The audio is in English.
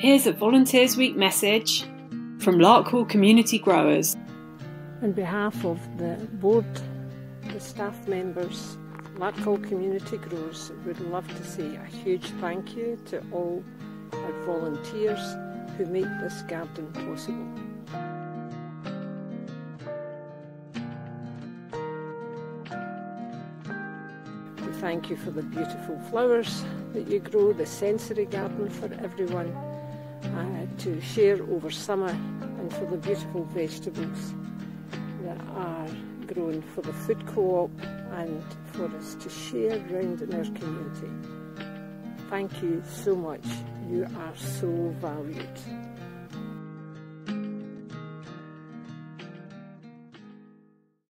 Here's a Volunteers Week message from Larkhall Community Growers. On behalf of the board, the staff members, Larkhall Community Growers would love to say a huge thank you to all our volunteers who make this garden possible. We thank you for the beautiful flowers that you grow, the sensory garden for everyone Uh, to share over summer and for the beautiful vegetables that are grown for the food co-op and for us to share around in our community. Thank you so much. You are so valued.